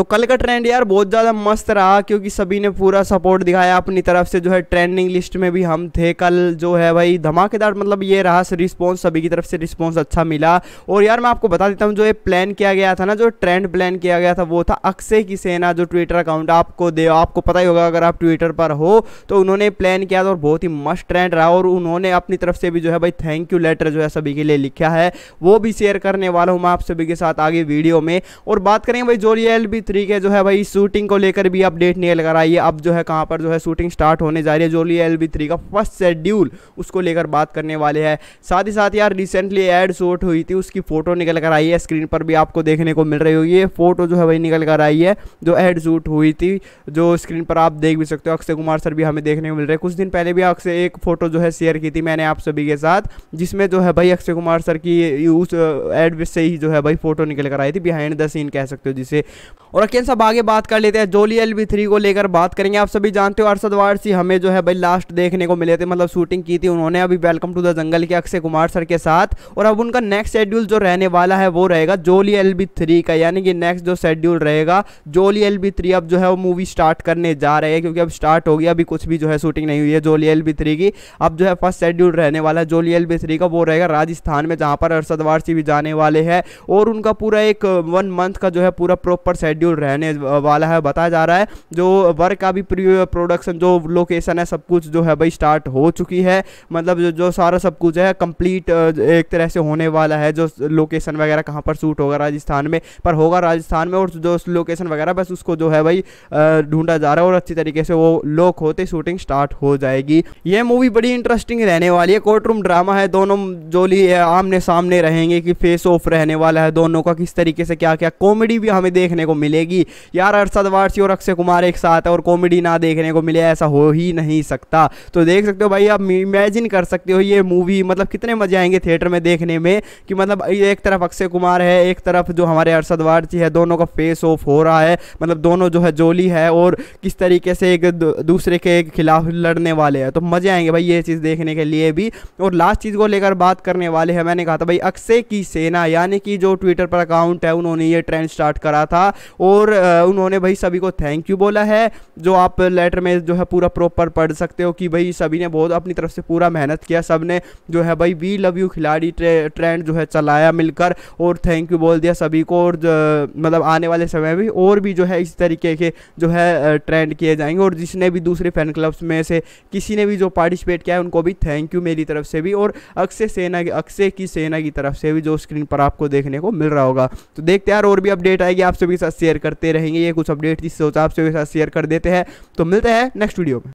तो कल का ट्रेंड यार बहुत ज़्यादा मस्त रहा, क्योंकि सभी ने पूरा सपोर्ट दिखाया अपनी तरफ़ से, जो है ट्रेंडिंग लिस्ट में भी हम थे कल, जो है भाई धमाकेदार मतलब ये रहा रिस्पॉन्स सभी की तरफ़ से रिस्पॉन्स अच्छा मिला। और यार मैं आपको बता देता हूँ, जो ये प्लान किया गया था ना, जो ट्रेंड प्लान किया गया था, वो था अक्षय की सेना, जो ट्विटर अकाउंट आपको दे, आपको पता ही होगा, अगर आप ट्विटर पर हो तो उन्होंने प्लान किया था और बहुत ही मस्त ट्रेंड रहा, और उन्होंने अपनी तरफ़ से भी जो है भाई थैंक यू लेटर जो है सभी के लिए लिखा है, वो भी शेयर करने वाला हूँ मैं आप सभी के साथ आगे वीडियो में। और बात करेंगे भाई जोली एल बी थ्री के जो है भाई शूटिंग को लेकर भी अपडेट निकल कर आई है अब जो है कहाँ पर जो है शूटिंग स्टार्ट होने जा रही है जोली एल बी थ्री का फ़र्स्ट शेड्यूल उसको लेकर बात करने वाले हैं। साथ ही साथ यार रिसेंटली एड शूट हुई थी, उसकी फ़ोटो निकल कर आई है स्क्रीन पर भी आपको देखने को मिल रही होगी। ये फ़ोटो जो है भाई निकल कर आई है, जो एड शूट हुई थी, जो स्क्रीन पर आप देख भी सकते हो, अक्षय कुमार सर भी हमें देखने को मिल रहे हैं। कुछ दिन पहले भी अक्षय एक फ़ोटो जो है शेयर की थी मैंने आप सभी के साथ, जिसमें जो है भाई अक्षय कुमार सर की उस एड से ही जो है भाई फ़ोटो निकल कर आई थी बिहाइंड द सीन कह सकते हो जिसे। और अकेले सब आगे बात कर लेते हैं। जोली एलबी थ्री को लेकर बात करेंगे। आप सभी जानते हो अरसद वारसी हमें जो है भाई लास्ट देखने को मिले थे मतलब शूटिंग की थी उन्होंने। अभी वेलकम टू द जंगल के अक्षय कुमार सर के साथ। और अब उनका नेक्स्ट शेड्यूल जो रहने वाला है, वो रहेगा जोली एल थ्री का। यानी कि नेक्स्ट जो शेड्यूल रहेगा, जोली एल थ्री अब जो है वो मूवी स्टार्ट करने जा रहे हैं, क्योंकि अब स्टार्ट हो गया। अभी कुछ भी जो है शूटिंग नहीं हुई है जोली एल थ्री की। अब जो है फ़र्स्ट शेड्यूल रहने वाला है जोली एल थ्री का, वो रहेगा राजस्थान में, जहाँ पर अरसद वारसी भी जाने वाले हैं। और उनका पूरा एक वन मंथ का जो है पूरा प्रॉपर शेड्यूल रहने वाला है बताया जा रहा है। जो वर्क का भी प्रोडक्शन जो लोकेशन है सब कुछ जो है भाई स्टार्ट हो चुकी है। मतलब जो, जो सारा सब कुछ है कंप्लीट एक तरह से होने वाला है। जो लोकेशन वगैरह कहाँ पर शूट होगा राजस्थान में पर होगा राजस्थान में और जो लोकेशन वगैरह बस उसको जो है भाई ढूंढा जा रहा है और अच्छी तरीके से वो लोक होते शूटिंग स्टार्ट हो जाएगी। ये मूवी बड़ी इंटरेस्टिंग रहने वाली है। कोर्ट रूम ड्रामा है दोनों जोली आमने सामने रहेंगे कि फेस ऑफ़ रहने वाला है दोनों का किस तरीके से क्या क्या कॉमेडी भी हमें देखने को मिलेगी। यार, अरसद वारसी और अक्षय कुमार एक साथ है और कॉमेडी ना देखने को मिले, ऐसा हो ही नहीं सकता। तो देख सकते हो भाई, आप इमेजिन कर सकते हो ये मूवी मतलब कितने मज़े आएँगे थिएटर में देखने में, कि मतलब एक तरफ़ अक्षय कुमार है, एक तरफ़ जो हमारे अरसद वारसी है, दोनों का फेस ऑफ़ हो रहा है मतलब दोनों जो है जोली है और किस तरीके से एक दूसरे के खिलाफ लड़ने वाले हैं। तो मज़े आएँगे भाई ये चीज़ देखने के लिए भी। और लास्ट चीज़ को लेकर बात करने वाले हैं, मैंने कहा था भाई, अक्षय की सेना, यानी कि जो ट्विटर पर अकाउंट है, उन्होंने ये ट्रेंड स्टार्ट करा था। और उन्होंने भाई सभी को थैंक यू बोला है, जो आप लेटर में जो है पूरा प्रॉपर पढ़ सकते हो कि भाई सभी ने बहुत अपनी तरफ़ से पूरा मेहनत किया सबने जो है भाई वी लव यू खिलाड़ी ट्रेंड जो है चलाया मिलकर और थैंक यू बोल दिया सभी को और मतलब आने वाले समय में और भी जो है इस तरीके के जो है ट्रेंड किए जाएँगे और जिसने भी दूसरे फ़ैन क्लब्स में से किसी ने भी जो पार्टिसिपेट किया है, उनको भी थैंक यू मेरी तरफ़ से भी और अक्षय सेना की, अक्षय की सेना की तरफ़ से भी जो स्क्रीन पर आपको देखने को मिल रहा होगा। तो देखते यार, और भी अपडेट आएगी आप सभी के साथ शेयर करते रहेंगे, ये कुछ अपडेट जिस हिसाब साथ शेयर कर देते हैं। तो मिलते हैं नेक्स्ट वीडियो में।